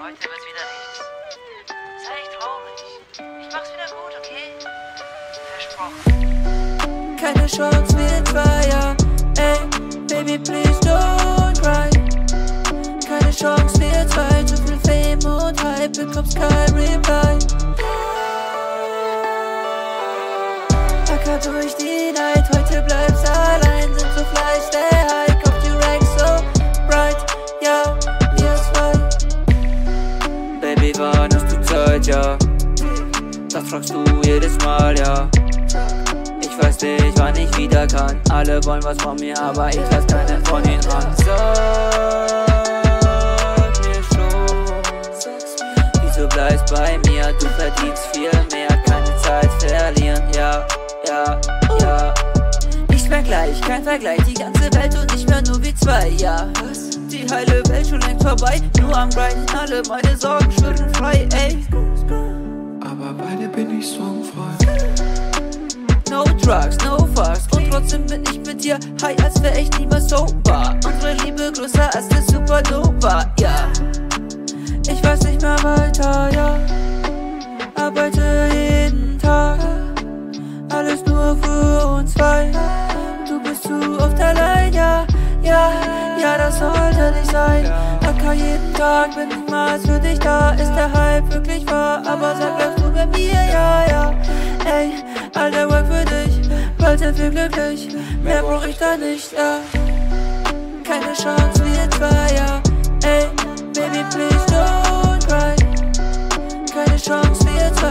heute wird wieder nichts. Sei nicht traurig. Ich mach's wieder gut, okay? Versprochen. Keine Chance, wir Zweier. Ey, baby, please don't cry. Keine Chance, wir zwei. Zu viel Fame und Hype, bekommst kein Reply. Acker durch die Neid, heute bleibst allein. Sind so fleißig, der Hype. Zeit, ja? Das fragst du jedes Mal, ja. Ich weiß nicht, wann ich wieder kann. Alle wollen was von mir, aber ich lass keinen von ihnen ran. Sag mir schon, wieso bleibst bei mir? Du verdienst viel mehr, keine Zeit verlieren, ja, ja, ja. Nicht mehr gleich, kein Vergleich, die ganze Welt und nicht mehr nur wie zwei, ja. Die heile Welt schon längst vorbei, nur am Grinden, alle meine Sorgen bei dir bin ich sorgenfrei. No drugs, no fucks. Und trotzdem bin ich mit dir high, als wär ich niemals sober. Unsere Liebe größer als der Supernova, ja. Ich weiß nicht mehr weiter, ja. Arbeite jeden Tag. Alles nur für uns zwei. Du bist zu oft allein, ja. Ja, ja, das sollte nicht sein. Acker jeden Tag, bin niemals für dich da Ist. Der Hype wirklich wahr? Aber Ey, all der Work für dich, bald sind wir glücklich. Mehr brauch ich da nicht, ja. Keine Chance, wir zwei, ja. Ey, Baby, please don't cry. Keine Chance, wir zwei,